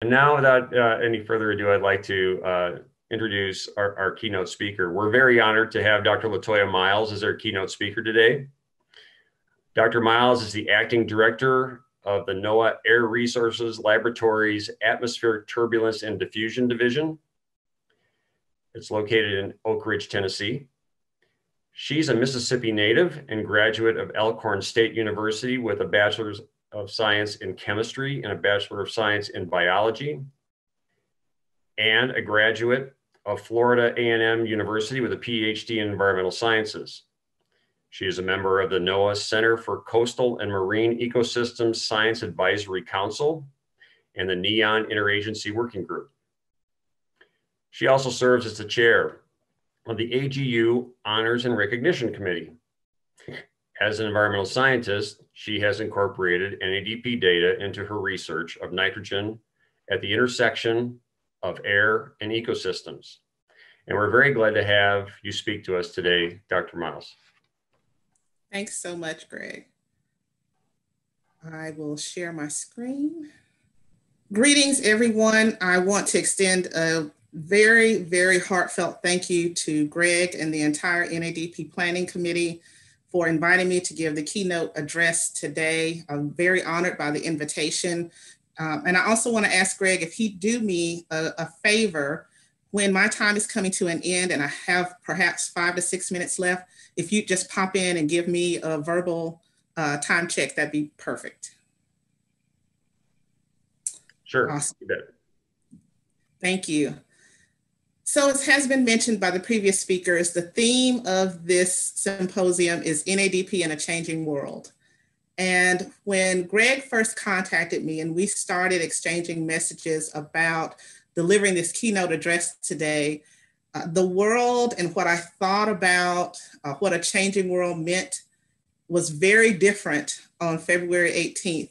And now, without uh, any further ado, I'd like to uh, introduce our, our, keynote speaker. We're very honored to have Dr. LaToya Myles as our keynote speaker today. Dr. Myles is the acting director of the NOAA Air Resources Laboratories Atmospheric Turbulence and Diffusion Division. It's located in Oak Ridge, Tennessee. She's a Mississippi native and graduate of Alcorn State University with a bachelor's of Science in Chemistry and a Bachelor of Science in Biology, and a graduate of Florida A&M University with a PhD in Environmental Sciences. She is a member of the NOAA Center for Coastal and Marine Ecosystems Science Advisory Council and the NEON Interagency Working Group. She also serves as the chair of the AGU Honors and Recognition Committee. As an environmental scientist, she has incorporated NADP data into her research of nitrogen at the intersection of air and ecosystems. And we're very glad to have you speak to us today, Dr. Myles. Thanks so much, Greg. I will share my screen. Greetings, everyone. I want to extend a very, very heartfelt thank you to Greg and the entire NADP Planning Committee for inviting me to give the keynote address today. I'm very honored by the invitation. Um, and I also want to ask Greg if he'd do me a, a, favor when my time is coming to an end and I have perhaps five to six minutes left, if you just pop in and give me a verbal uh, time check, that'd be perfect. Sure. Awesome. Thank you. So as has been mentioned by the previous speakers, the theme of this symposium is NADP in a changing world. And when Greg first contacted me and we started exchanging messages about delivering this keynote address today, uh, the world and what I thought about uh, what a changing world meant was very different on February 18th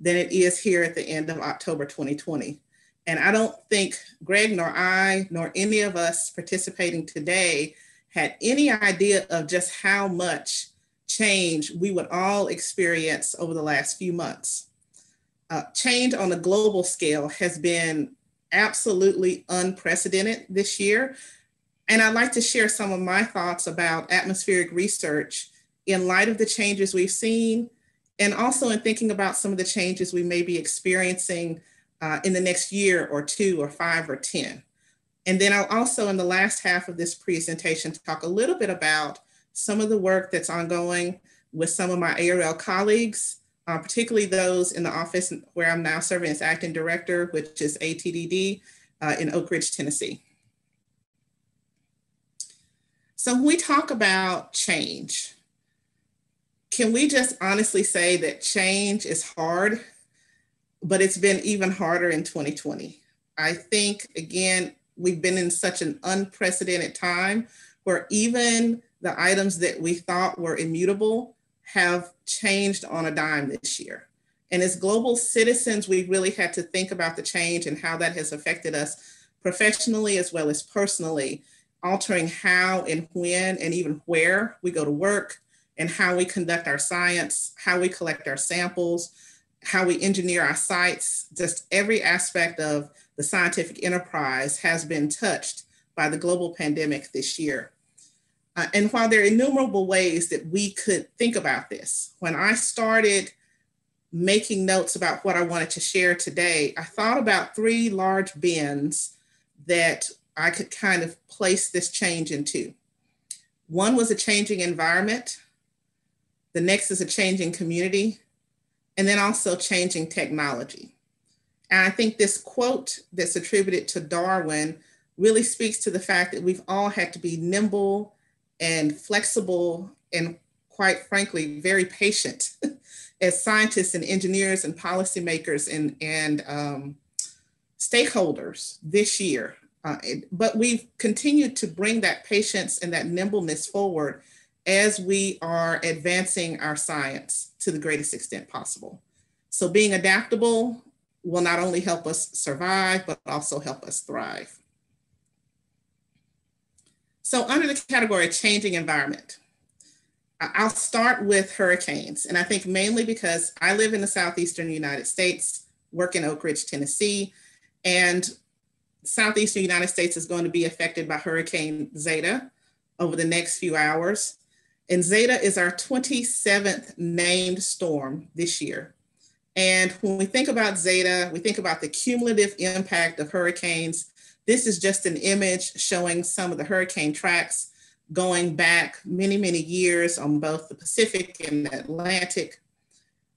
than it is here at the end of October 2020. And I don't think Greg nor I nor any of us participating today had any idea of just how much change we would all experience over the last few months. Uh, change on a global scale has been absolutely unprecedented this year. And I'd like to share some of my thoughts about atmospheric research in light of the changes we've seen, and also in thinking about some of the changes we may be experiencing uh, in the next year or two or five or 10. And then I'll also, in the last half of this presentation, talk a little bit about some of the work that's ongoing with some of my ARL colleagues, uh, particularly those in the office where I'm now serving as acting director, which is ATDD uh, in Oak Ridge, Tennessee. So when we talk about change, can we just honestly say that change is hard but it's been even harder in 2020. I think, again, we've been in such an unprecedented time where even the items that we thought were immutable have changed on a dime this year. And as global citizens, we really had to think about the change and how that has affected us professionally as well as personally, altering how and when and even where we go to work and how we conduct our science, how we collect our samples, how we engineer our sites, just every aspect of the scientific enterprise has been touched by the global pandemic this year. Uh, and while there are innumerable ways that we could think about this, when I started making notes about what I wanted to share today, I thought about three large bins that I could kind of place this change into. One was a changing environment. The next is a changing community and then also changing technology. And I think this quote that's attributed to Darwin really speaks to the fact that we've all had to be nimble and flexible and quite frankly, very patient as scientists and engineers and policymakers and, and um, stakeholders this year. Uh, but we've continued to bring that patience and that nimbleness forward as we are advancing our science to the greatest extent possible. So being adaptable will not only help us survive, but also help us thrive. So under the category changing environment, I'll start with hurricanes. And I think mainly because I live in the Southeastern United States, work in Oak Ridge, Tennessee, And southeastern United States is going to be affected by Hurricane Zeta over the next few hours. And Zeta is our 27th named storm this year. And when we think about Zeta, we think about the cumulative impact of hurricanes. This is just an image showing some of the hurricane tracks going back many, many years on both the Pacific and the Atlantic.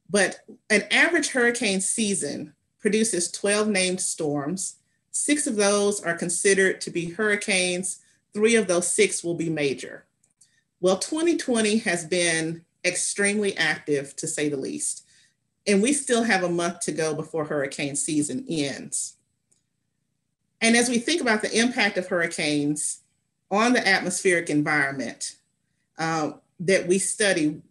But an average hurricane season produces 12 named storms. Six of those are considered to be hurricanes. Three of those six will be major. Well, 2020 has been extremely active to say the least. And we still have a month to go before hurricane season ends. And as we think about the impact of hurricanes on the atmospheric environment uh, that we study,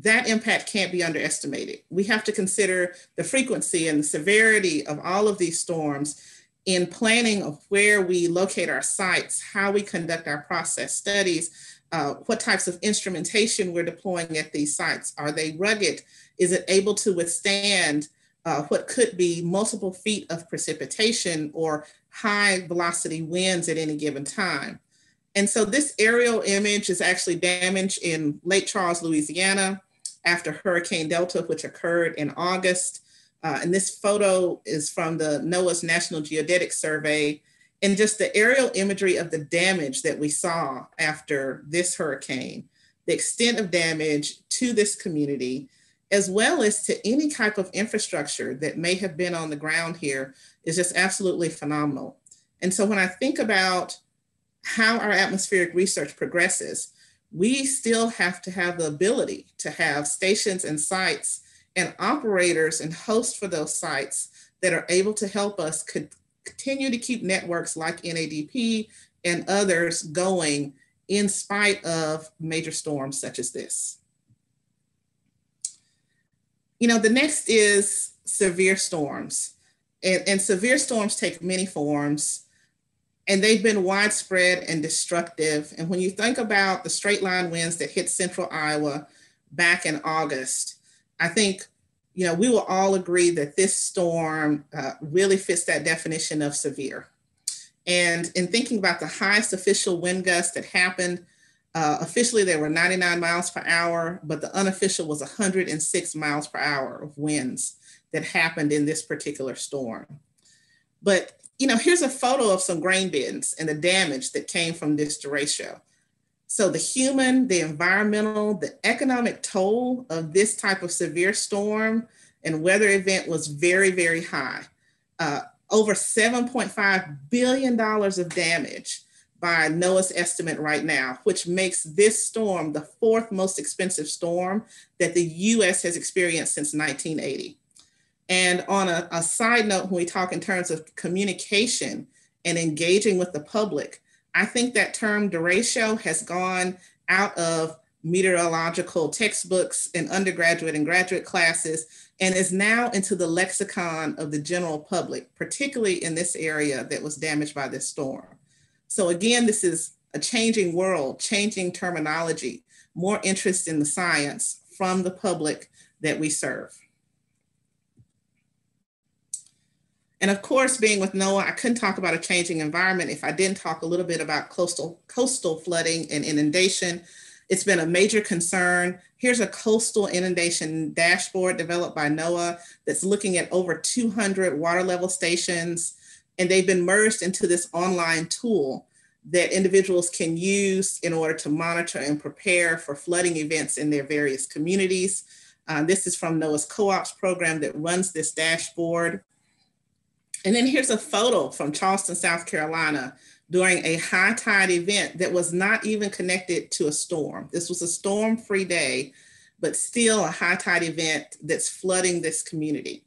that impact can't be underestimated. We have to consider the frequency and the severity of all of these storms in planning of where we locate our sites, how we conduct our process studies, uh, what types of instrumentation we're deploying at these sites. Are they rugged? Is it able to withstand uh, what could be multiple feet of precipitation or high velocity winds at any given time? And so this aerial image is actually damaged in Lake Charles, Louisiana after Hurricane Delta, which occurred in August. Uh, and this photo is from the NOAA's National Geodetic Survey and just the aerial imagery of the damage that we saw after this hurricane, the extent of damage to this community, as well as to any type of infrastructure that may have been on the ground here is just absolutely phenomenal. And so when I think about how our atmospheric research progresses, we still have to have the ability to have stations and sites and operators and hosts for those sites that are able to help us continue to keep networks like NADP and others going in spite of major storms such as this. You know, the next is severe storms. And, and severe storms take many forms and they've been widespread and destructive. And when you think about the straight line winds that hit central Iowa back in August, I think you know we will all agree that this storm uh, really fits that definition of severe. And in thinking about the highest official wind gust that happened, uh, officially they were 99 miles per hour, but the unofficial was 106 miles per hour of winds that happened in this particular storm. But you know, here's a photo of some grain bins and the damage that came from this derecho. So the human, the environmental, the economic toll of this type of severe storm and weather event was very, very high. Uh, over $7.5 billion of damage by NOAA's estimate right now, which makes this storm the fourth most expensive storm that the US has experienced since 1980. And on a, a side note, when we talk in terms of communication and engaging with the public, I think that term derecho has gone out of meteorological textbooks in undergraduate and graduate classes and is now into the lexicon of the general public, particularly in this area that was damaged by this storm. So again, this is a changing world, changing terminology, more interest in the science from the public that we serve. And of course, being with NOAA, I couldn't talk about a changing environment if I didn't talk a little bit about coastal, coastal flooding and inundation. It's been a major concern. Here's a coastal inundation dashboard developed by NOAA that's looking at over 200 water level stations. And they've been merged into this online tool that individuals can use in order to monitor and prepare for flooding events in their various communities. Uh, this is from NOAA's co-ops program that runs this dashboard. And then here's a photo from Charleston, South Carolina during a high tide event that was not even connected to a storm. This was a storm free day, but still a high tide event that's flooding this community.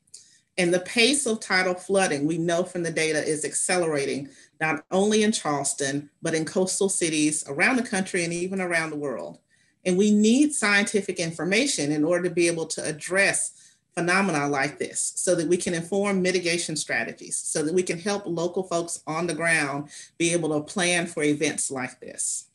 And the pace of tidal flooding, we know from the data, is accelerating not only in Charleston, but in coastal cities around the country and even around the world. And we need scientific information in order to be able to address phenomena like this so that we can inform mitigation strategies, so that we can help local folks on the ground be able to plan for events like this.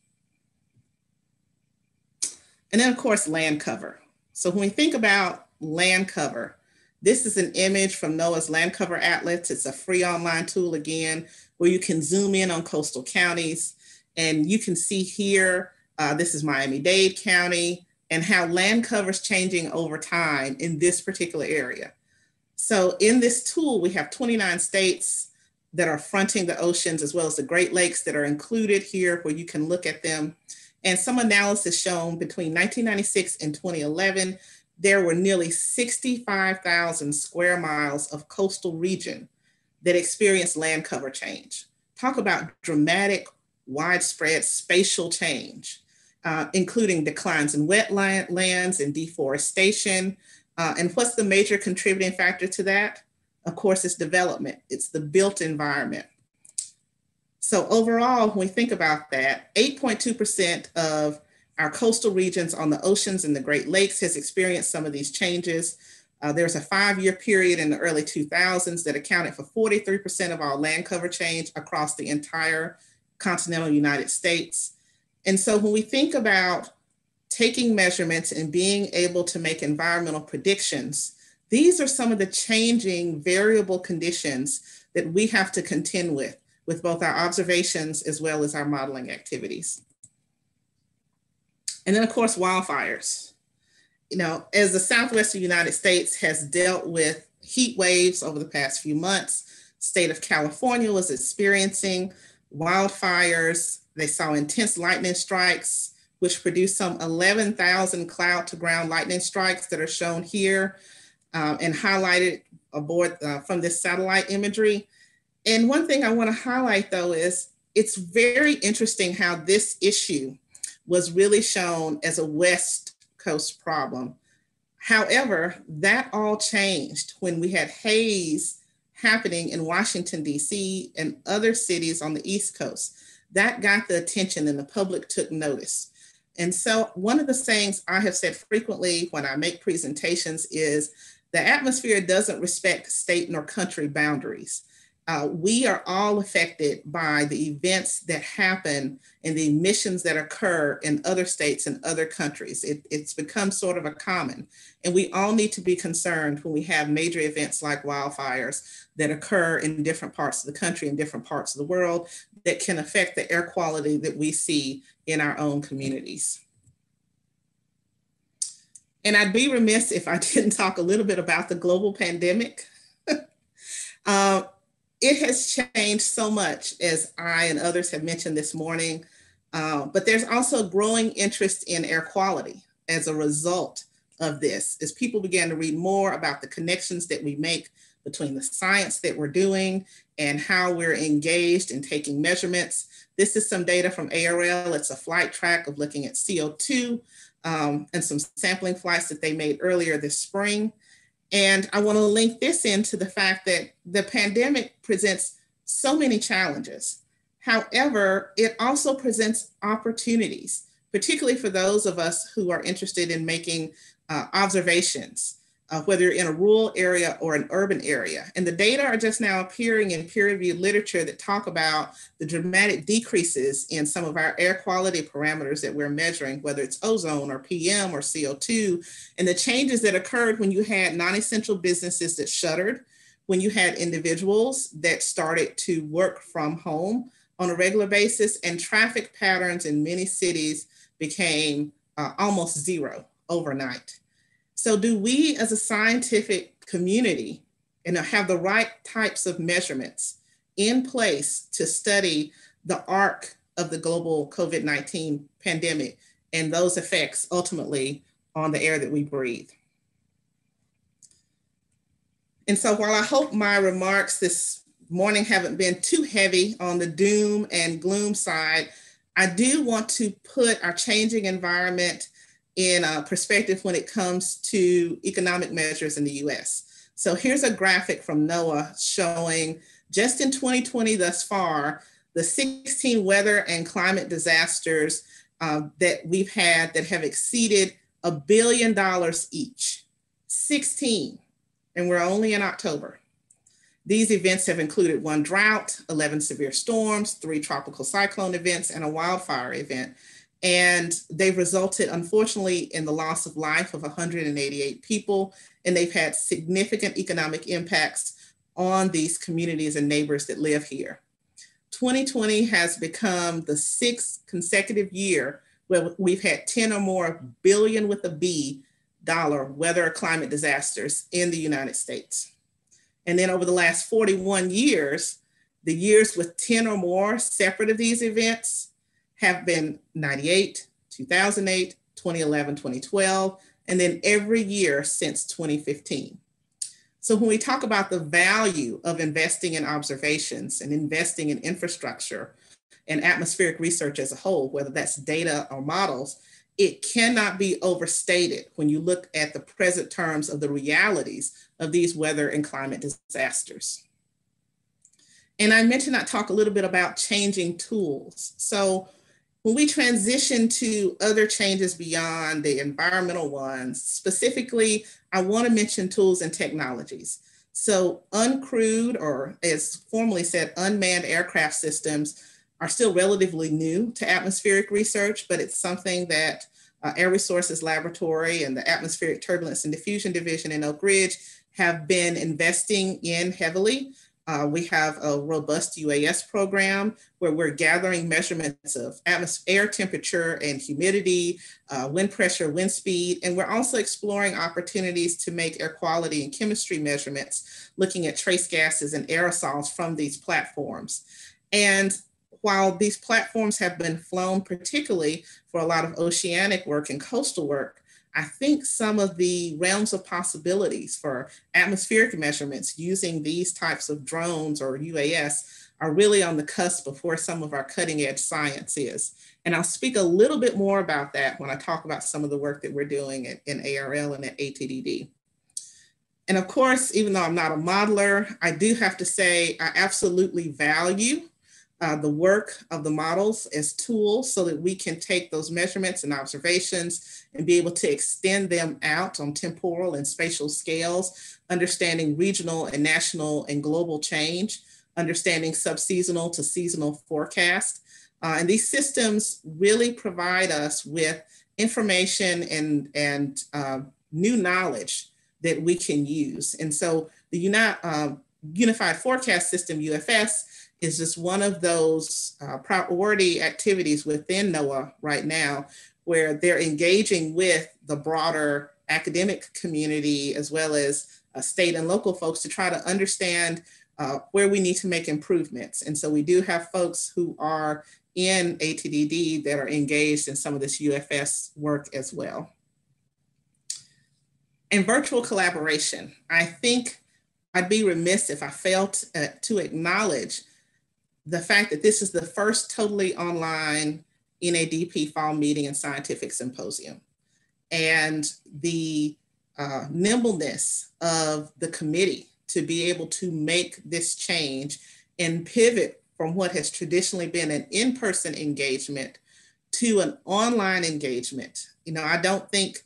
And then of course, land cover. So when we think about land cover, This is an image from NOAA's Land Cover Atlas. It's a free online tool again, where you can zoom in on coastal counties. And you can see here, uh, this is Miami-Dade County and how land cover is changing over time in this particular area. So in this tool, we have 29 states that are fronting the oceans as well as the Great Lakes that are included here where you can look at them. And some analysis shown between 1996 and 2011, there were nearly 65,000 square miles of coastal region that experienced land cover change. Talk about dramatic, widespread spatial change, uh, including declines in wetlands and deforestation. Uh, and what's the major contributing factor to that? Of course, it's development, it's the built environment. So overall, when we think about that, 8.2% of our coastal regions on the oceans and the Great Lakes has experienced some of these changes. Uh, there's a five-year period in the early 2000s that accounted for 43% of our land cover change across the entire continental United States. And so when we think about taking measurements and being able to make environmental predictions, these are some of the changing variable conditions that we have to contend with, with both our observations as well as our modeling activities. And then of course, wildfires. You know, as the Southwestern United States has dealt with heat waves over the past few months, state of California was experiencing wildfires. They saw intense lightning strikes, which produced some 11,000 cloud to ground lightning strikes that are shown here um, and highlighted aboard uh, from this satellite imagery. And one thing I want to highlight though is it's very interesting how this issue was really shown as a West Coast problem. However, that all changed when we had haze happening in Washington, D.C., and other cities on the East Coast. That got the attention and the public took notice. And so, one of the things I have said frequently when I make presentations is the atmosphere doesn't respect state nor country boundaries uh, we are all affected by the events that happen and the emissions that occur in other states and other countries. It, it's become sort of a common. And we all need to be concerned when we have major events like wildfires that occur in different parts of the country and different parts of the world that can affect the air quality that we see in our own communities. And I'd be remiss if I didn't talk a little bit about the global pandemic. uh, it has changed so much, as I and others have mentioned this morning. Uh, but there's also growing interest in air quality as a result of this, as people began to read more about the connections that we make between the science that we're doing and how we're engaged in taking measurements. This is some data from ARL. It's a flight track of looking at CO2 um, and some sampling flights that they made earlier this spring. And I want to link this into the fact that the pandemic presents so many challenges. However, it also presents opportunities, particularly for those of us who are interested in making uh, observations uh, whether you're in a rural area or an urban area. And the data are just now appearing in peer reviewed literature that talk about the dramatic decreases in some of our air quality parameters that we're measuring, whether it's ozone or PM or CO2, and the changes that occurred when you had non essential businesses that shuttered, when you had individuals that started to work from home on a regular basis, and traffic patterns in many cities became uh, almost zero overnight. So, do we as a scientific community and have the right types of measurements in place to study the arc of the global COVID 19 pandemic and those effects ultimately on the air that we breathe? And so, while I hope my remarks this morning haven't been too heavy on the doom and gloom side, I do want to put our changing environment in a perspective when it comes to economic measures in the US. So here's a graphic from NOAA showing just in 2020 thus far, the 16 weather and climate disasters uh, that we've had that have exceeded a billion dollars each. 16, and we're only in October. These events have included one drought, 11 severe storms, three tropical cyclone events, and a wildfire event. And they've resulted, unfortunately, in the loss of life of 188 people, and they've had significant economic impacts on these communities and neighbors that live here. 2020 has become the sixth consecutive year where we've had 10 or more billion with a B dollar weather or climate disasters in the United States. And then over the last 41 years, the years with 10 or more separate of these events have been 98, 2008, 2011, 2012, and then every year since 2015. So when we talk about the value of investing in observations and investing in infrastructure and atmospheric research as a whole, whether that's data or models, it cannot be overstated when you look at the present terms of the realities of these weather and climate disasters. And I mentioned I talk a little bit about changing tools. So when we transition to other changes beyond the environmental ones, specifically, I want to mention tools and technologies. So uncrewed, or as formally said, unmanned aircraft systems are still relatively new to atmospheric research, but it's something that uh, Air Resources Laboratory and the Atmospheric Turbulence and Diffusion Division in Oak Ridge have been investing in heavily. Uh, we have a robust UAS program where we're gathering measurements of atmosphere temperature and humidity, uh, wind pressure, wind speed, and we're also exploring opportunities to make air quality and chemistry measurements, looking at trace gases and aerosols from these platforms. And while these platforms have been flown particularly for a lot of oceanic work and coastal work, I think some of the realms of possibilities for atmospheric measurements using these types of drones or UAS are really on the cusp where some of our cutting edge science is. And I'll speak a little bit more about that when I talk about some of the work that we're doing at, in ARL and at ATDD. And of course, even though I'm not a modeler, I do have to say I absolutely value uh, the work of the models as tools so that we can take those measurements and observations and be able to extend them out on temporal and spatial scales, understanding regional and national and global change, understanding subseasonal to seasonal forecast. Uh, and these systems really provide us with information and, and uh, new knowledge that we can use. And so the Uni- uh, Unified Forecast System, UFS, is just one of those uh, priority activities within NOAA right now where they're engaging with the broader academic community as well as uh, state and local folks to try to understand uh, where we need to make improvements. And so we do have folks who are in ATDD that are engaged in some of this UFS work as well. And virtual collaboration. I think I'd be remiss if I failed uh, to acknowledge the fact that this is the first totally online NADP fall meeting and scientific symposium. And the uh, nimbleness of the committee to be able to make this change and pivot from what has traditionally been an in-person engagement to an online engagement. You know, I don't think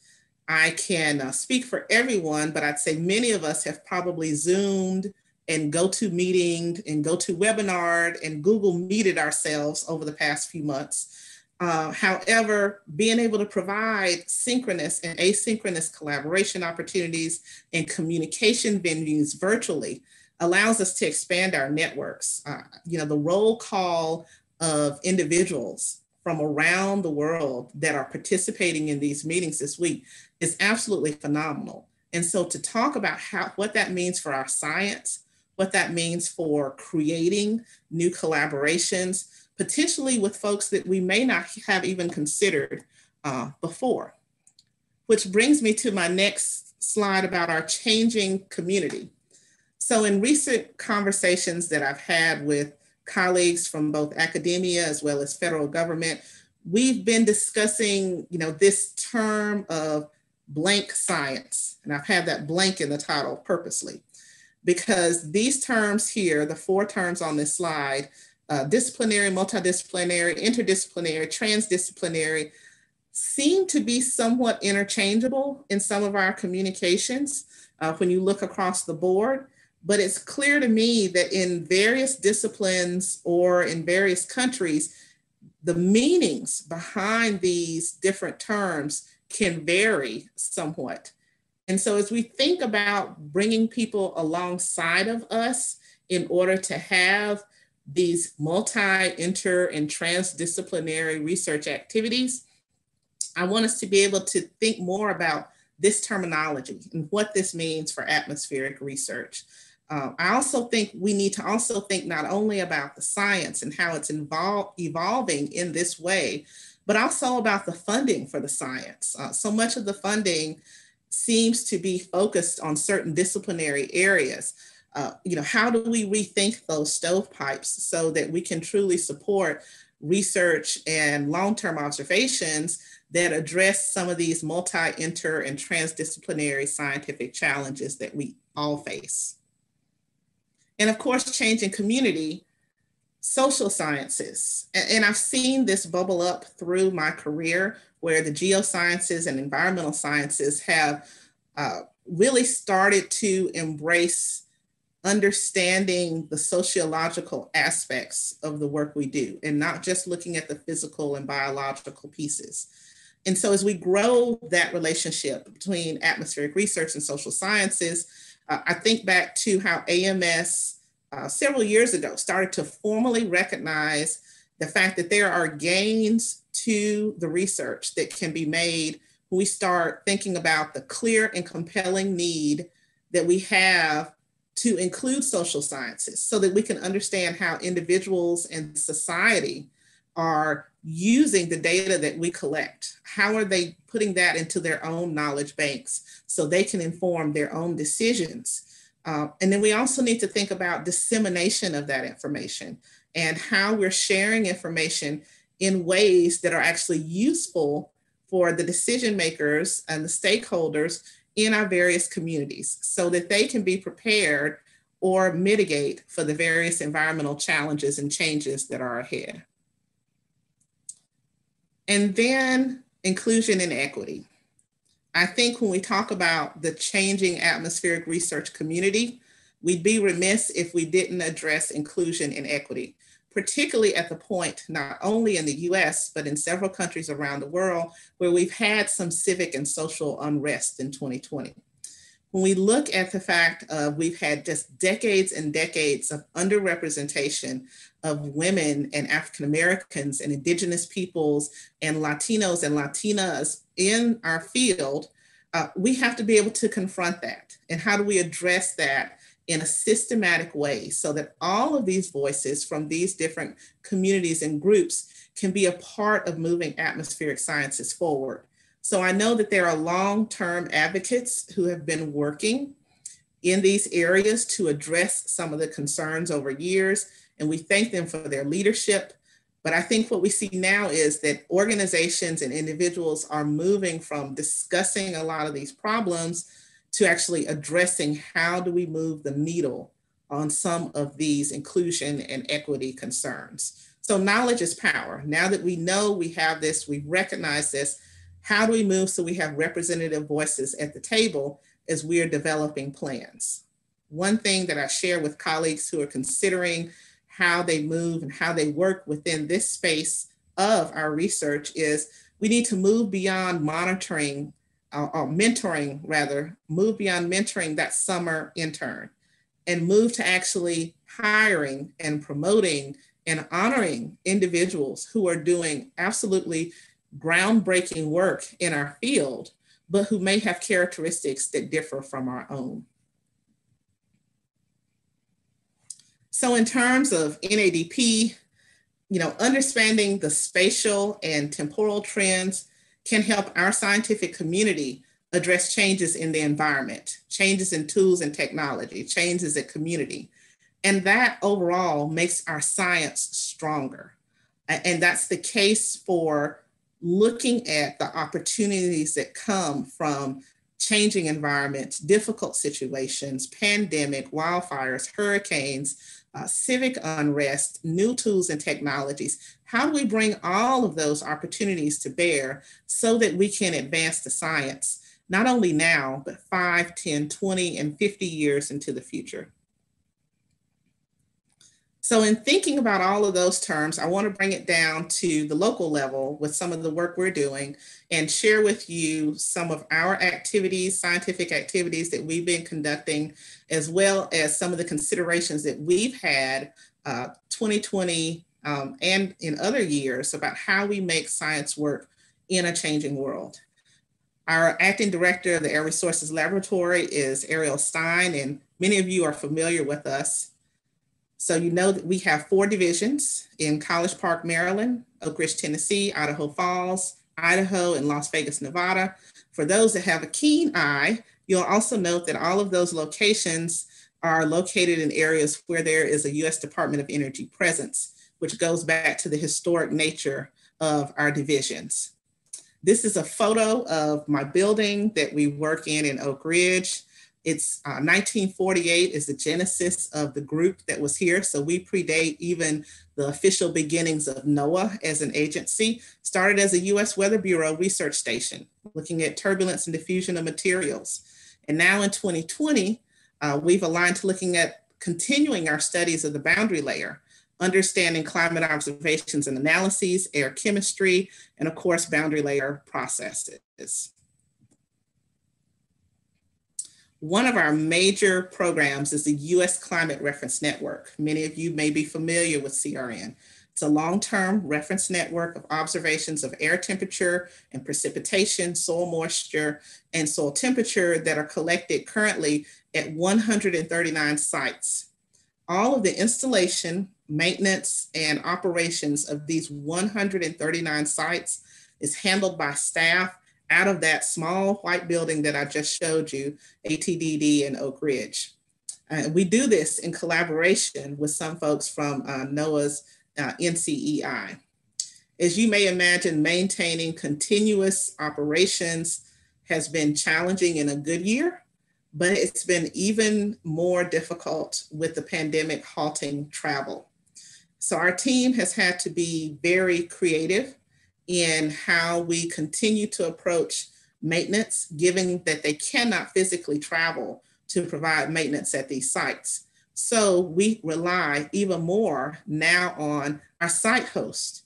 I can uh, speak for everyone, but I'd say many of us have probably Zoomed and GoToMeeting and GoToWebinar and Google Meeted ourselves over the past few months. Uh, however, being able to provide synchronous and asynchronous collaboration opportunities and communication venues virtually allows us to expand our networks. Uh, you know, the roll call of individuals from around the world that are participating in these meetings this week is absolutely phenomenal. And so to talk about how what that means for our science, what that means for creating new collaborations, potentially with folks that we may not have even considered uh, before. Which brings me to my next slide about our changing community. So in recent conversations that I've had with colleagues from both academia as well as federal government, we've been discussing, you know, this term of blank science. And I've had that blank in the title purposely because these terms here, the four terms on this slide, uh, disciplinary, multidisciplinary, interdisciplinary, transdisciplinary, seem to be somewhat interchangeable in some of our communications uh, when you look across the board. But it's clear to me that in various disciplines or in various countries, the meanings behind these different terms can vary somewhat. And so, as we think about bringing people alongside of us in order to have these multi, inter, and transdisciplinary research activities, I want us to be able to think more about this terminology and what this means for atmospheric research. Uh, I also think we need to also think not only about the science and how it's involve, evolving in this way, but also about the funding for the science. Uh, so much of the funding seems to be focused on certain disciplinary areas. Uh, you know, how do we rethink those stovepipes so that we can truly support research and long-term observations that address some of these multi, inter, and transdisciplinary scientific challenges that we all face. And of course, changing community, social sciences. And I've seen this bubble up through my career where the geosciences and environmental sciences have uh, really started to embrace understanding the sociological aspects of the work we do and not just looking at the physical and biological pieces. And so, as we grow that relationship between atmospheric research and social sciences, uh, I think back to how AMS uh, several years ago started to formally recognize the fact that there are gains to the research that can be made when we start thinking about the clear and compelling need that we have to include social sciences so that we can understand how individuals and society are using the data that we collect. How are they putting that into their own knowledge banks so they can inform their own decisions? Uh, and then we also need to think about dissemination of that information and how we're sharing information in ways that are actually useful for the decision makers and the stakeholders in our various communities so that they can be prepared or mitigate for the various environmental challenges and changes that are ahead. And then inclusion and equity. I think when we talk about the changing atmospheric research community, we'd be remiss if we didn't address inclusion and equity, particularly at the point, not only in the US, but in several countries around the world, where we've had some civic and social unrest in 2020 when we look at the fact of we've had just decades and decades of underrepresentation of women and African Americans and Indigenous peoples and Latinos and Latinas in our field, uh, we have to be able to confront that. And how do we address that in a systematic way so that all of these voices from these different communities and groups can be a part of moving atmospheric sciences forward? So I know that there are long-term advocates who have been working in these areas to address some of the concerns over years, and we thank them for their leadership. But I think what we see now is that organizations and individuals are moving from discussing a lot of these problems to actually addressing how do we move the needle on some of these inclusion and equity concerns. So knowledge is power. Now that we know we have this, we recognize this, how do we move so we have representative voices at the table as we are developing plans? One thing that I share with colleagues who are considering how they move and how they work within this space of our research is we need to move beyond monitoring uh, or mentoring rather, move beyond mentoring that summer intern and move to actually hiring and promoting and honoring individuals who are doing absolutely groundbreaking work in our field, but who may have characteristics that differ from our own. So in terms of NADP, you know, understanding the spatial and temporal trends can help our scientific community address changes in the environment, changes in tools and technology, changes in community. And that overall makes our science stronger. And that's the case for looking at the opportunities that come from changing environments, difficult situations, pandemic, wildfires, hurricanes, uh, civic unrest, new tools and technologies. How do we bring all of those opportunities to bear so that we can advance the science, not only now, but 5, 10, 20, and 50 years into the future? So, in thinking about all of those terms, I want to bring it down to the local level with some of the work we're doing and share with you some of our activities, scientific activities that we've been conducting, as well as some of the considerations that we've had uh, 2020 um, and in other years about how we make science work in a changing world. Our acting director of the Air Resources Laboratory is Ariel Stein, and many of you are familiar with us. So you know that we have four divisions in College Park, Maryland, Oak Ridge, Tennessee, Idaho Falls, Idaho, and Las Vegas, Nevada. For those that have a keen eye, you'll also note that all of those locations are located in areas where there is a US Department of Energy presence, which goes back to the historic nature of our divisions. This is a photo of my building that we work in in Oak Ridge. It's uh, 1948 is the genesis of the group that was here. So we predate even the official beginnings of NOAA as an agency. Started as a US Weather Bureau research station, looking at turbulence and diffusion of materials. And now in 2020, uh, we've aligned to looking at continuing our studies of the boundary layer understanding climate observations and analyses, air chemistry, and of course, boundary layer processes. One of our major programs is the US Climate Reference Network. Many of you may be familiar with CRN. It's a long-term reference network of observations of air temperature and precipitation, soil moisture, and soil temperature that are collected currently at 139 sites. All of the installation, maintenance and operations of these 139 sites is handled by staff out of that small white building that I just showed you, ATDD in Oak Ridge. Uh, we do this in collaboration with some folks from uh, NOAA's uh, NCEI. As you may imagine, maintaining continuous operations has been challenging in a good year, but it's been even more difficult with the pandemic halting travel. So our team has had to be very creative in how we continue to approach maintenance, given that they cannot physically travel to provide maintenance at these sites. So we rely even more now on our site host,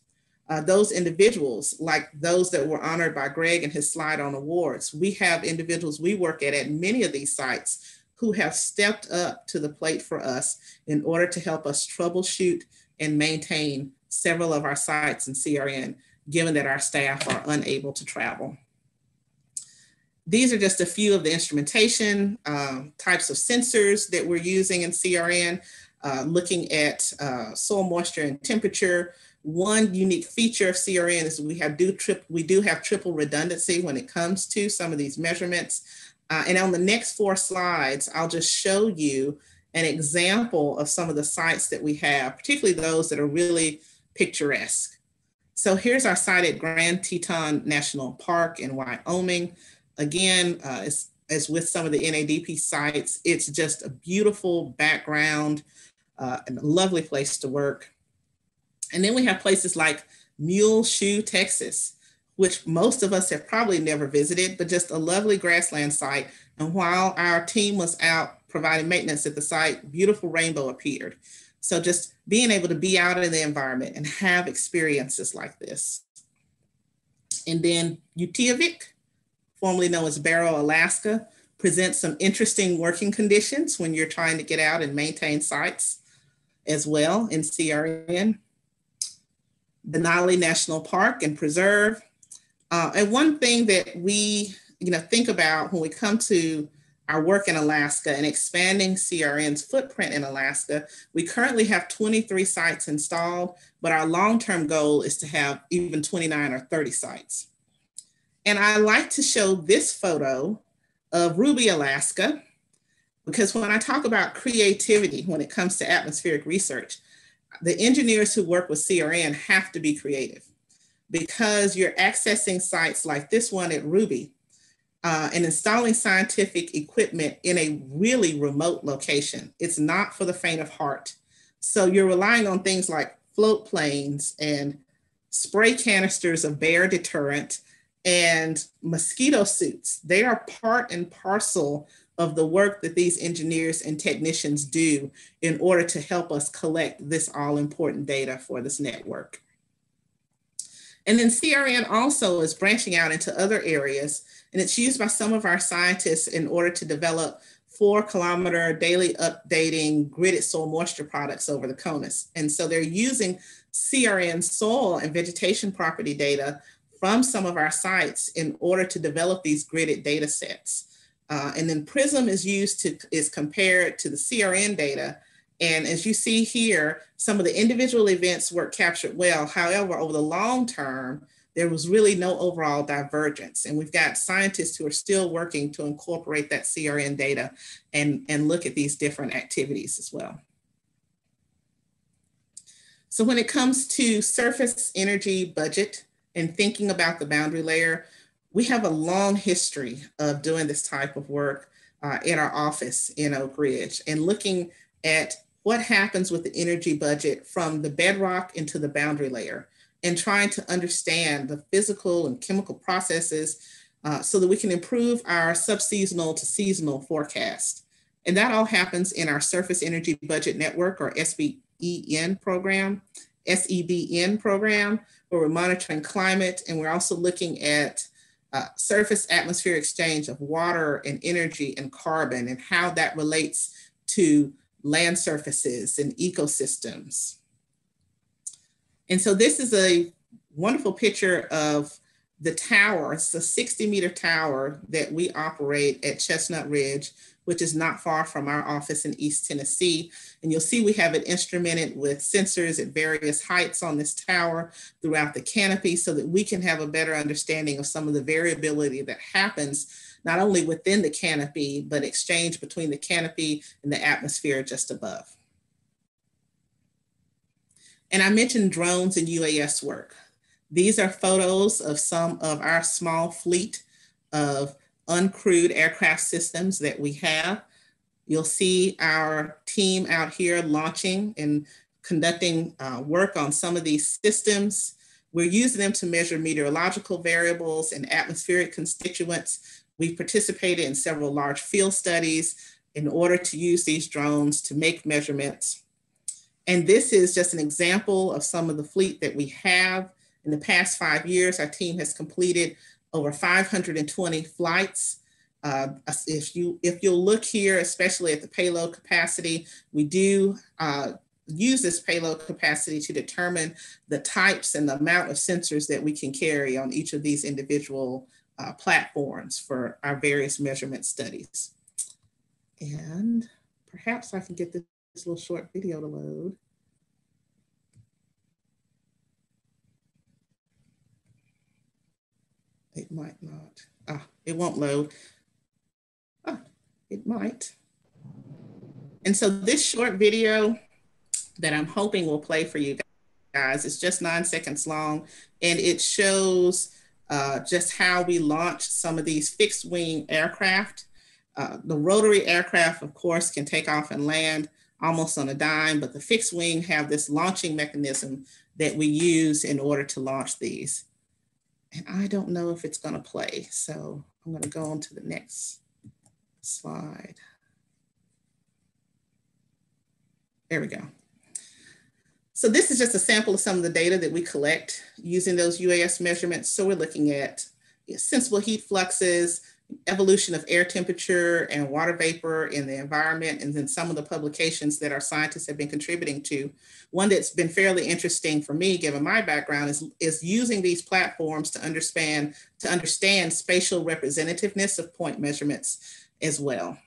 uh, those individuals like those that were honored by Greg and his slide on awards. We have individuals we work at at many of these sites who have stepped up to the plate for us in order to help us troubleshoot and maintain several of our sites in CRN, given that our staff are unable to travel. These are just a few of the instrumentation um, types of sensors that we're using in CRN, uh, looking at uh, soil moisture and temperature. One unique feature of CRN is we have do trip we do have triple redundancy when it comes to some of these measurements. Uh, and on the next four slides, I'll just show you an example of some of the sites that we have, particularly those that are really picturesque. So here's our site at Grand Teton National Park in Wyoming. Again, uh, as, as with some of the NADP sites, it's just a beautiful background uh, and a lovely place to work. And then we have places like Muleshoe, Texas, which most of us have probably never visited, but just a lovely grassland site. And while our team was out providing maintenance at the site, beautiful rainbow appeared. So just being able to be out in the environment and have experiences like this. And then Utqiagvik, formerly known as Barrow, Alaska, presents some interesting working conditions when you're trying to get out and maintain sites as well in CRN. Denali National Park and Preserve. Uh, and one thing that we you know, think about when we come to our work in Alaska and expanding CRN's footprint in Alaska, we currently have 23 sites installed, but our long-term goal is to have even 29 or 30 sites. And I like to show this photo of Ruby, Alaska, because when I talk about creativity when it comes to atmospheric research, the engineers who work with CRN have to be creative because you're accessing sites like this one at Ruby uh, and installing scientific equipment in a really remote location. It's not for the faint of heart. So you're relying on things like float planes and spray canisters of bear deterrent and mosquito suits. They are part and parcel of the work that these engineers and technicians do in order to help us collect this all important data for this network. And then CRN also is branching out into other areas, and it's used by some of our scientists in order to develop four kilometer daily updating gridded soil moisture products over the CONUS. And so they're using CRN soil and vegetation property data from some of our sites in order to develop these gridded data sets. Uh, and then PRISM is used to, is compared to the CRN data. And as you see here, some of the individual events were captured well. However, over the long term, there was really no overall divergence. And we've got scientists who are still working to incorporate that CRN data and, and look at these different activities as well. So when it comes to surface energy budget and thinking about the boundary layer, we have a long history of doing this type of work uh, in our office in Oak Ridge and looking at what happens with the energy budget from the bedrock into the boundary layer and trying to understand the physical and chemical processes uh, so that we can improve our subseasonal to seasonal forecast. And that all happens in our Surface Energy Budget Network or SBEN program, SEBN program, where we're monitoring climate and we're also looking at uh, surface atmosphere exchange of water and energy and carbon and how that relates to land surfaces and ecosystems. And so this is a wonderful picture of the tower. It's a 60 meter tower that we operate at Chestnut Ridge, which is not far from our office in East Tennessee. And you'll see we have it instrumented with sensors at various heights on this tower throughout the canopy so that we can have a better understanding of some of the variability that happens not only within the canopy, but exchange between the canopy and the atmosphere just above. And I mentioned drones and UAS work. These are photos of some of our small fleet of uncrewed aircraft systems that we have. You'll see our team out here launching and conducting uh, work on some of these systems. We're using them to measure meteorological variables and atmospheric constituents. We've participated in several large field studies in order to use these drones to make measurements and this is just an example of some of the fleet that we have. In the past five years, our team has completed over 520 flights. Uh, if you if you'll look here, especially at the payload capacity, we do uh, use this payload capacity to determine the types and the amount of sensors that we can carry on each of these individual uh, platforms for our various measurement studies. And perhaps I can get this this little short video to load. It might not. Ah, it won't load. Ah, it might. And so this short video that I'm hoping will play for you guys, it's just nine seconds long, and it shows uh, just how we launch some of these fixed wing aircraft. Uh, the rotary aircraft, of course, can take off and land almost on a dime, but the fixed wing have this launching mechanism that we use in order to launch these. And I don't know if it's gonna play, so I'm gonna go on to the next slide. There we go. So this is just a sample of some of the data that we collect using those UAS measurements. So we're looking at sensible heat fluxes, evolution of air temperature and water vapor in the environment, and then some of the publications that our scientists have been contributing to. One that's been fairly interesting for me, given my background, is, is using these platforms to understand, to understand spatial representativeness of point measurements as well.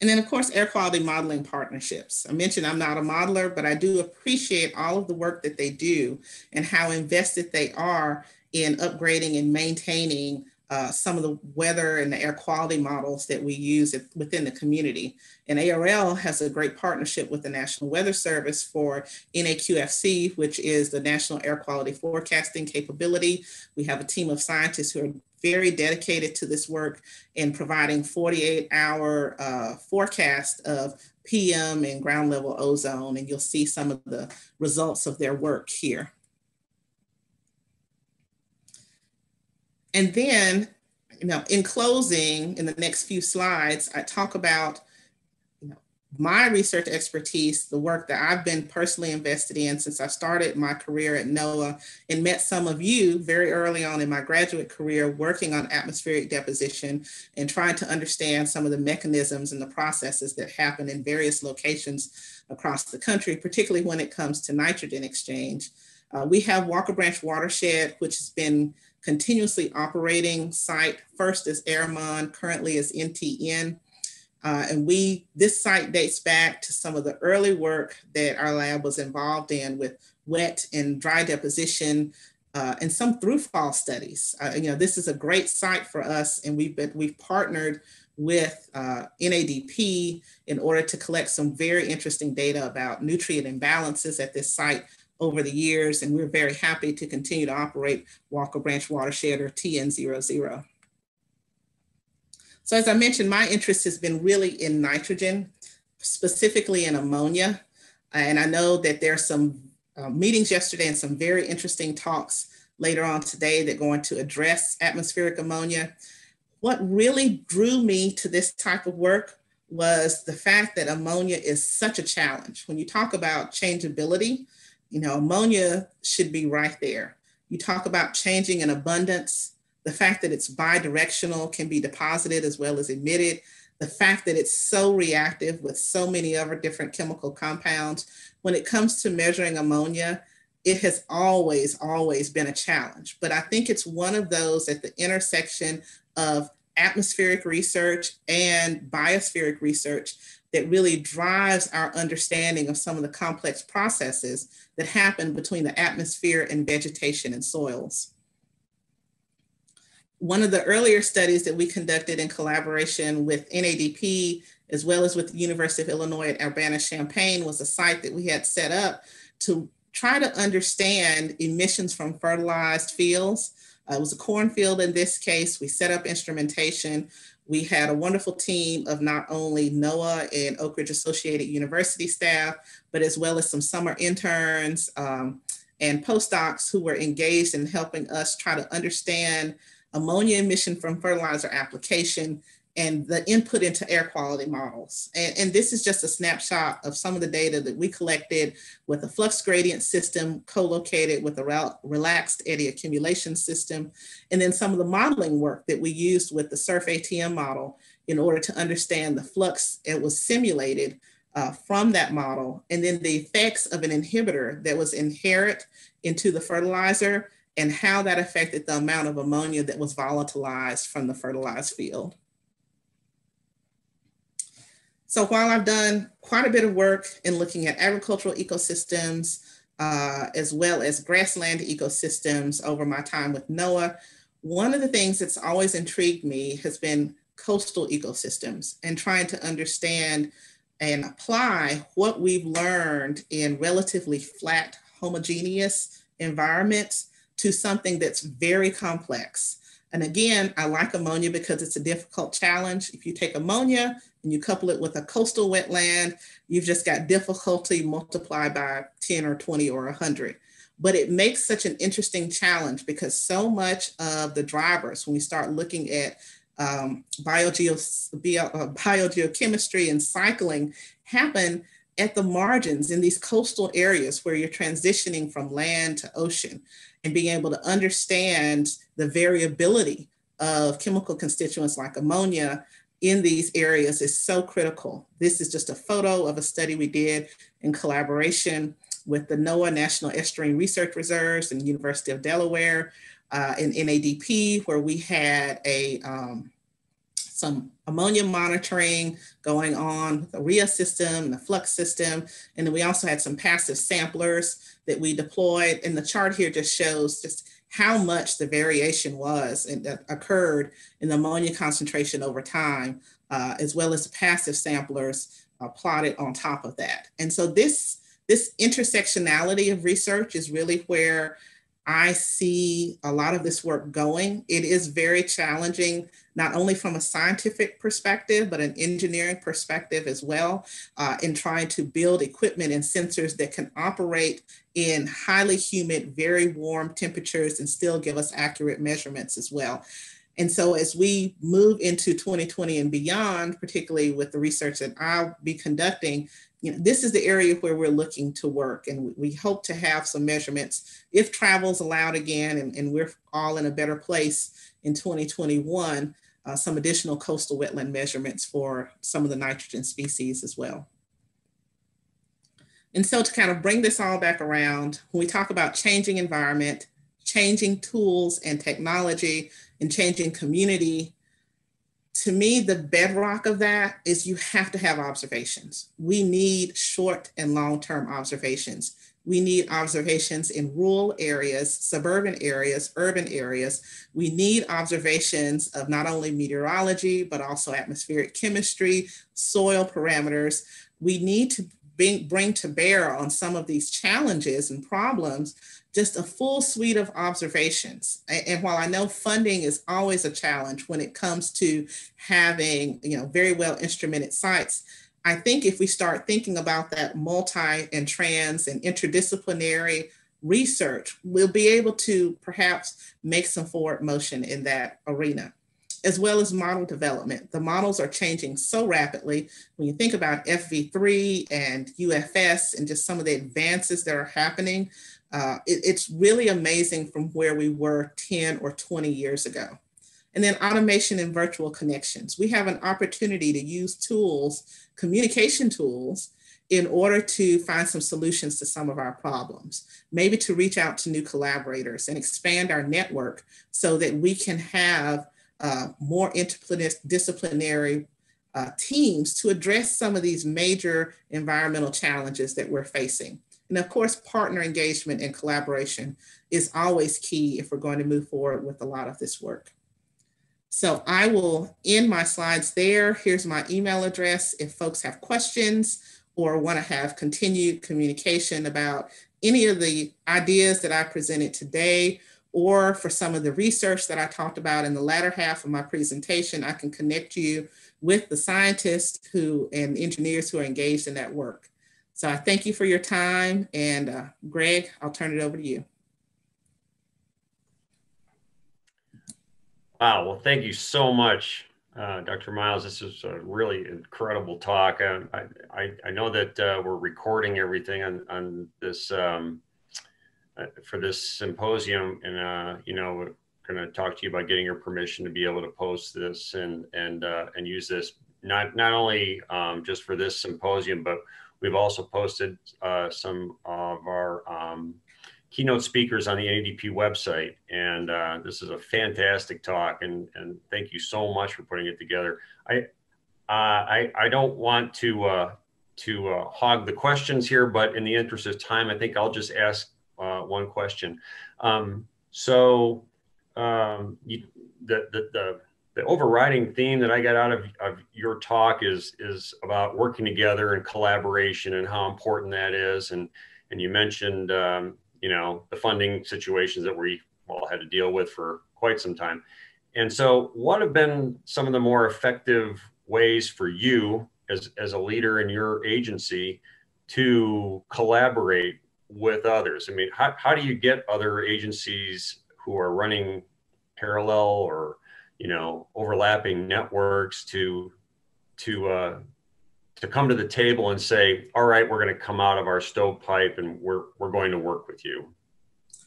And then of course, air quality modeling partnerships. I mentioned I'm not a modeler, but I do appreciate all of the work that they do and how invested they are in upgrading and maintaining uh, some of the weather and the air quality models that we use within the community. And ARL has a great partnership with the National Weather Service for NAQFC, which is the National Air Quality Forecasting Capability. We have a team of scientists who are very dedicated to this work in providing 48 hour uh, forecast of PM and ground level ozone. And you'll see some of the results of their work here. And then Now, in closing, in the next few slides, I talk about you know, my research expertise, the work that I've been personally invested in since I started my career at NOAA and met some of you very early on in my graduate career working on atmospheric deposition and trying to understand some of the mechanisms and the processes that happen in various locations across the country, particularly when it comes to nitrogen exchange. Uh, we have Walker Branch Watershed, which has been continuously operating site, first as AIRMoN, currently as NTN. Uh, and we, this site dates back to some of the early work that our lab was involved in with wet and dry deposition uh, and some through fall studies. Uh, you know, this is a great site for us and we've been, we've partnered with uh, NADP in order to collect some very interesting data about nutrient imbalances at this site over the years. And we're very happy to continue to operate Walker Branch Watershed or TN00. So as I mentioned, my interest has been really in nitrogen, specifically in ammonia. And I know that there are some uh, meetings yesterday and some very interesting talks later on today that are going to address atmospheric ammonia. What really drew me to this type of work was the fact that ammonia is such a challenge. When you talk about changeability, you know, ammonia should be right there. You talk about changing in abundance, the fact that it's bidirectional can be deposited as well as emitted, the fact that it's so reactive with so many other different chemical compounds. When it comes to measuring ammonia, it has always, always been a challenge. But I think it's one of those at the intersection of atmospheric research and biospheric research that really drives our understanding of some of the complex processes that happen between the atmosphere and vegetation and soils one of the earlier studies that we conducted in collaboration with NADP, as well as with the University of Illinois at Urbana-Champaign, was a site that we had set up to try to understand emissions from fertilized fields. Uh, it was a cornfield in this case. We set up instrumentation. We had a wonderful team of not only NOAA and Oak Ridge Associated University staff, but as well as some summer interns um, and postdocs who were engaged in helping us try to understand ammonia emission from fertilizer application, and the input into air quality models. And, and, this is just a snapshot of some of the data that we collected with a flux gradient system co-located with a relaxed eddy accumulation system, and then some of the modeling work that we used with the SURF ATM model in order to understand the flux that was simulated uh, from that model, and then the effects of an inhibitor that was inherent into the fertilizer and how that affected the amount of ammonia that was volatilized from the fertilized field. So while I've done quite a bit of work in looking at agricultural ecosystems, uh, as well as grassland ecosystems over my time with NOAA, one of the things that's always intrigued me has been coastal ecosystems and trying to understand and apply what we've learned in relatively flat, homogeneous environments to something that's very complex. And again, I like ammonia because it's a difficult challenge. If you take ammonia and you couple it with a coastal wetland, you've just got difficulty multiplied by 10 or 20 or 100. But it makes such an interesting challenge because so much of the drivers, when we start looking at um, biogeo, bio, uh, biogeochemistry and cycling, happen at the margins in these coastal areas where you're transitioning from land to ocean and being able to understand the variability of chemical constituents like ammonia in these areas is so critical. This is just a photo of a study we did in collaboration with the NOAA National Estuarine Research Reserves and University of Delaware uh, in NADP, where we had a um, some ammonia monitoring going on, with the RIA system, the flux system, and then we also had some passive samplers that we deployed. And the chart here just shows just how much the variation was and that occurred in the ammonia concentration over time, uh, as well as passive samplers uh, plotted on top of that. And so this, this intersectionality of research is really where I see a lot of this work going. It is very challenging, not only from a scientific perspective, but an engineering perspective as well, uh, in trying to build equipment and sensors that can operate in highly humid, very warm temperatures and still give us accurate measurements as well. And so as we move into 2020 and beyond, particularly with the research that I'll be conducting, you know, this is the area where we're looking to work. And we hope to have some measurements if travel is allowed again and, and we're all in a better place in 2021, uh, some additional coastal wetland measurements for some of the nitrogen species as well. And so to kind of bring this all back around, when we talk about changing environment, changing tools and technology, and changing community, to me, the bedrock of that is you have to have observations. We need short and long-term observations. We need observations in rural areas, suburban areas, urban areas. We need observations of not only meteorology, but also atmospheric chemistry, soil parameters. We need to bring, bring to bear on some of these challenges and problems just a full suite of observations. And while I know funding is always a challenge when it comes to having, you know, very well instrumented sites, I think if we start thinking about that multi and trans and interdisciplinary research, we'll be able to perhaps make some forward motion in that arena as well as model development. The models are changing so rapidly. When you think about FV3 and UFS and just some of the advances that are happening, uh, it, it's really amazing from where we were 10 or 20 years ago. And then automation and virtual connections. We have an opportunity to use tools, communication tools, in order to find some solutions to some of our problems, maybe to reach out to new collaborators and expand our network so that we can have uh, more interdisciplinary uh, teams to address some of these major environmental challenges that we're facing. And of course, partner engagement and collaboration is always key if we're going to move forward with a lot of this work. So I will end my slides there. Here's my email address if folks have questions or want to have continued communication about any of the ideas that I presented today, or for some of the research that I talked about in the latter half of my presentation, I can connect you with the scientists who and engineers who are engaged in that work. So I thank you for your time. And uh, Greg, I'll turn it over to you. Wow. Well, thank you so much, uh, Dr. Myles. This is a really incredible talk. Um, I, I, I, know that uh, we're recording everything on, on this um, for this symposium. And, uh, you know, we're going to talk to you about getting your permission to be able to post this and, and, uh, and use this not, not only um, just for this symposium, but We've also posted uh, some of our um, keynote speakers on the NADP website. And uh, this is a fantastic talk. And, and thank you so much for putting it together. I, uh, I, I don't want to, uh, to uh, hog the questions here, but in the interest of time, I think I'll just ask uh, one question. Um, so um, you, the, the, the the overriding theme that I got out of, of your talk is is about working together and collaboration and how important that is. And and you mentioned um, you know the funding situations that we all had to deal with for quite some time. And so, what have been some of the more effective ways for you as as a leader in your agency to collaborate with others? I mean, how, how do you get other agencies who are running parallel or you know overlapping networks to to uh, to come to the table and say, all right, we're going to come out of our stovepipe and we're we're going to work with you.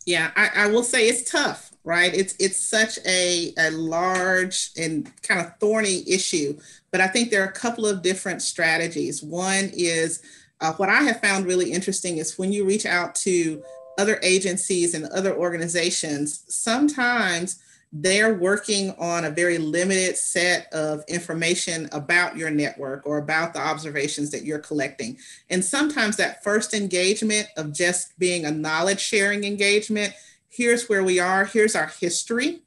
Yeah, I, I will say it's tough, right? It's it's such a, a large and kind of thorny issue, but I think there are a couple of different strategies. One is uh, what I have found really interesting is when you reach out to other agencies and other organizations, sometimes they're working on a very limited set of information about your network or about the observations that you're collecting. And sometimes that first engagement of just being a knowledge sharing engagement, here's where we are, here's our history.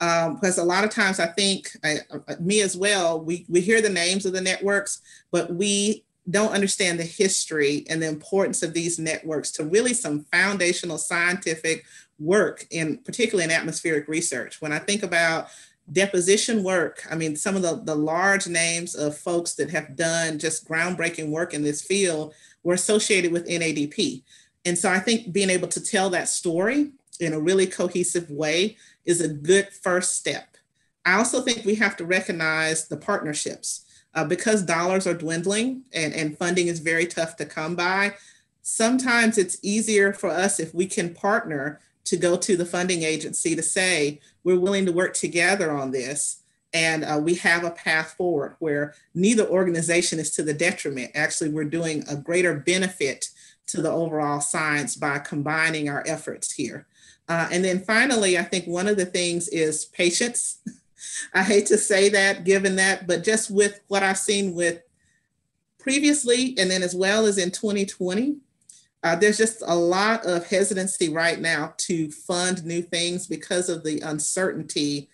Um, because a lot of times I think I, me as well, we, we hear the names of the networks, but we don't understand the history and the importance of these networks to really some foundational scientific work in particularly in atmospheric research. When I think about deposition work, I mean, some of the, the large names of folks that have done just groundbreaking work in this field were associated with NADP. And so I think being able to tell that story in a really cohesive way is a good first step. I also think we have to recognize the partnerships. Uh, because dollars are dwindling and, and funding is very tough to come by, sometimes it's easier for us if we can partner to go to the funding agency to say, we're willing to work together on this. And uh, we have a path forward where neither organization is to the detriment. Actually, we're doing a greater benefit to the overall science by combining our efforts here. Uh, and then finally, I think one of the things is patience. I hate to say that given that, but just with what I've seen with previously and then as well as in 2020, uh, there's just a lot of hesitancy right now to fund new things because of the uncertainty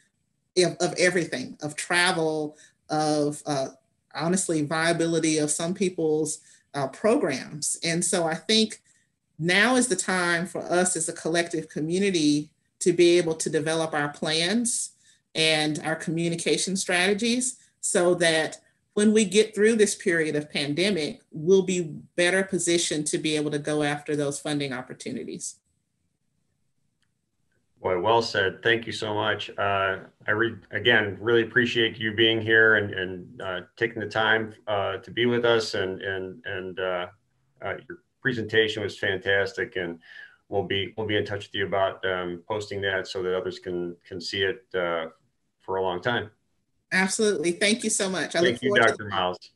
of, of everything, of travel, of uh, honestly viability of some people's uh, programs. And so I think now is the time for us as a collective community to be able to develop our plans and our communication strategies so that when we get through this period of pandemic, we'll be better positioned to be able to go after those funding opportunities. Boy, well said. Thank you so much. Uh, I re- again really appreciate you being here and, and uh, taking the time uh, to be with us. And and and uh, uh, your presentation was fantastic. And we'll be we'll be in touch with you about um, posting that so that others can can see it uh, for a long time. Absolutely. Thank you so much. I Thank you, Dr. Myles.